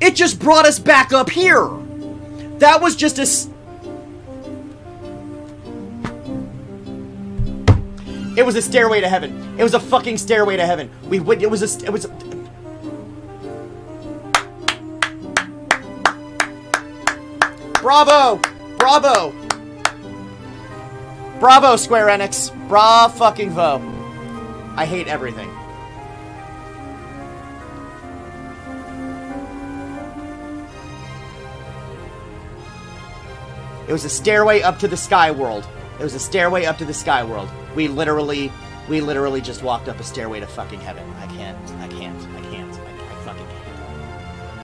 It just brought us back up here. That was just a. It was a stairway to heaven. It was a fucking stairway to heaven. We went. It was a. It was. A, Bravo! Bravo! Bravo, Square Enix. Bra fucking vo. I hate everything. It was a stairway up to the sky world. It was a stairway up to the sky world. We literally, we literally just walked up a stairway to fucking heaven. I can't.